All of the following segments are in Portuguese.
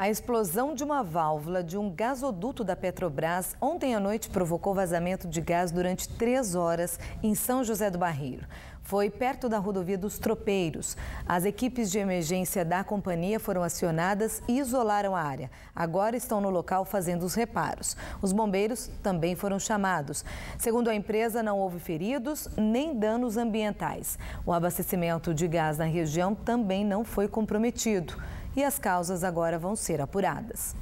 A explosão de uma válvula de um gasoduto da Petrobras ontem à noite provocou vazamento de gás durante três horas em São José do Barreiro. Foi perto da rodovia dos Tropeiros. As equipes de emergência da companhia foram acionadas e isolaram a área. Agora estão no local fazendo os reparos. Os bombeiros também foram chamados. Segundo a empresa, não houve feridos nem danos ambientais. O abastecimento de gás na região também não foi comprometido e as causas agora vão ser apuradas.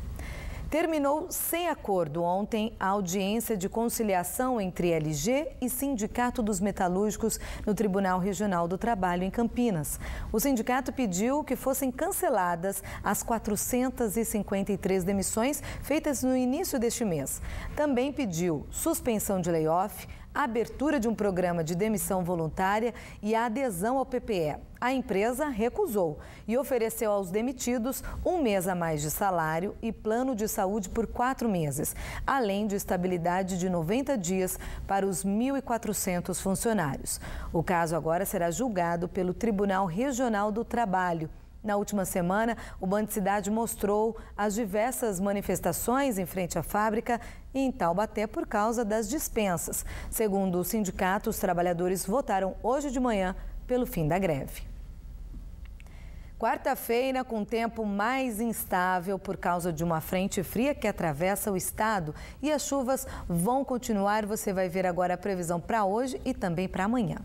Terminou sem acordo ontem a audiência de conciliação entre LG e Sindicato dos Metalúrgicos no Tribunal Regional do Trabalho em Campinas. O sindicato pediu que fossem canceladas as 453 demissões feitas no início deste mês. Também pediu suspensão de layoff, abertura de um programa de demissão voluntária e a adesão ao PPE. A empresa recusou e ofereceu aos demitidos um mês a mais de salário e plano de saúde por quatro meses, além de estabilidade de 90 dias para os 1.400 funcionários. O caso agora será julgado pelo Tribunal Regional do Trabalho. Na última semana, o Band Cidade mostrou as diversas manifestações em frente à fábrica e em Taubaté por causa das dispensas. Segundo o sindicato, os trabalhadores votaram hoje de manhã pelo fim da greve. Quarta-feira, com tempo mais instável por causa de uma frente fria que atravessa o estado e as chuvas vão continuar. Você vai ver agora a previsão para hoje e também para amanhã.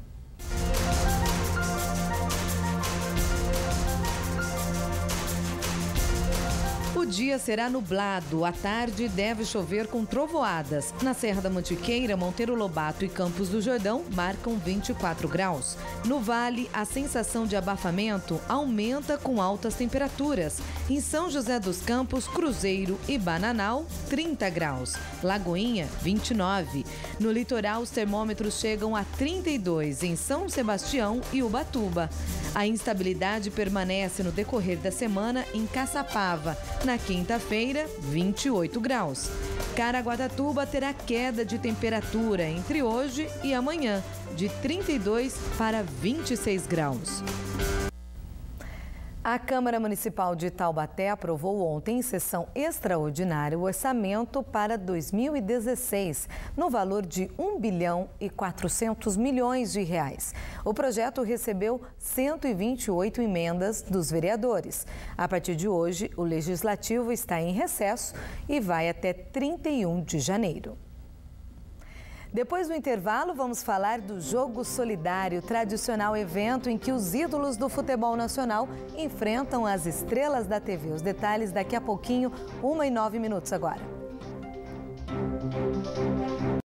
O dia será nublado, à tarde deve chover com trovoadas. Na Serra da Mantiqueira, Monteiro Lobato e Campos do Jordão marcam 24 graus. No Vale, a sensação de abafamento aumenta com altas temperaturas. Em São José dos Campos, Cruzeiro e Bananal, 30 graus. Lagoinha, 29. No litoral, os termômetros chegam a 32 em São Sebastião e Ubatuba. A instabilidade permanece no decorrer da semana em Caçapava. Na na quinta-feira, 28 graus. Caraguatatuba terá queda de temperatura entre hoje e amanhã, de 32 para 26 graus. A Câmara Municipal de Taubaté aprovou ontem, em sessão extraordinária, o orçamento para 2016, no valor de 1 bilhão e 400 milhões de reais. O projeto recebeu 128 emendas dos vereadores. A partir de hoje, o Legislativo está em recesso e vai até 31 de janeiro. Depois do intervalo, vamos falar do Jogo Solidário, tradicional evento em que os ídolos do futebol nacional enfrentam as estrelas da TV. Os detalhes daqui a pouquinho, uma e nove minutos agora.